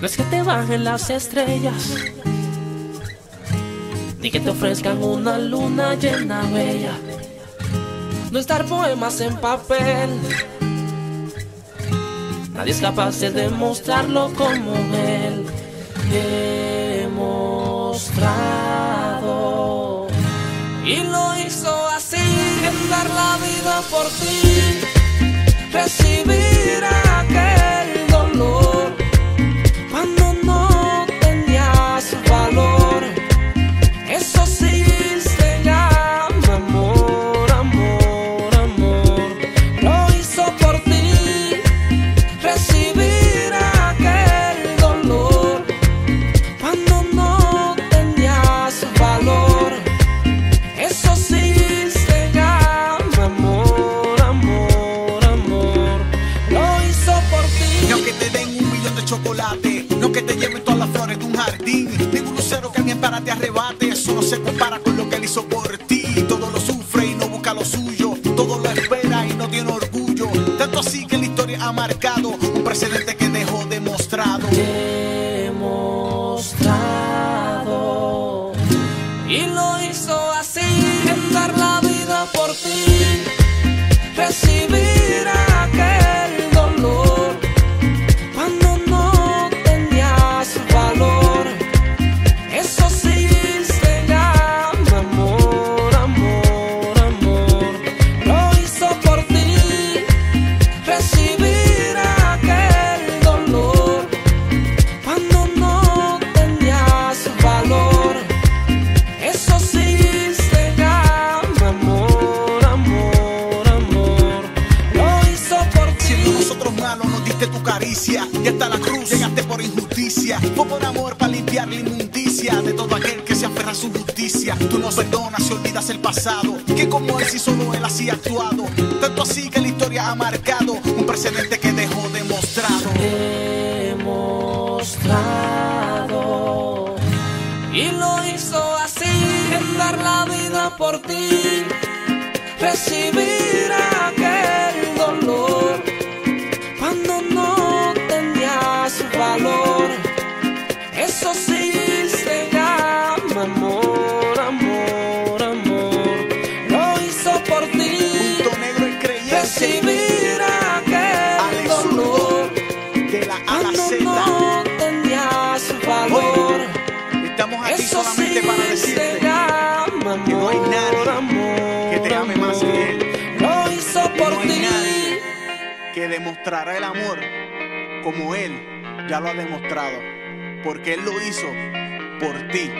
No es que te bajen las estrellas, ni que te ofrezcan una luna llena bella. No estar poemas en papel, nadie es capaz de demostrarlo como él. Demostrado. Y lo hizo así, en dar la vida por ti, recibir Que te den un millón de chocolate, no que te lleven todas las flores de un jardín, ningún lucero que alguien para te arrebate, eso no se compara con lo que él hizo por ti. Todo lo sufre y no busca lo suyo, todo lo espera y no tiene orgullo. Tanto así que la historia ha marcado un precedente y hasta la cruz llegaste por injusticia. Fue por amor para limpiar la inmundicia de todo aquel que se aferra a su justicia. Tú nos perdonas y olvidas el pasado, que como él si solo él así actuado. Tanto así que la historia ha marcado un precedente que dejó demostrado. demostrado y lo hizo así en dar la vida por ti recibir valor eso sí se llama amor amor amor lo hizo por ti Punto negro creyente recibir aquel Alex dolor de la A a la cuando Z. no tenías valor. Estamos aquí Eso solamente sí para se decirte llama que no hay amor, nadie amor, que te ame más que él. amor. Lo hizo Que por no hay ti. nadie que demostrará el amor como él ya lo ha demostrado, porque él lo hizo por ti.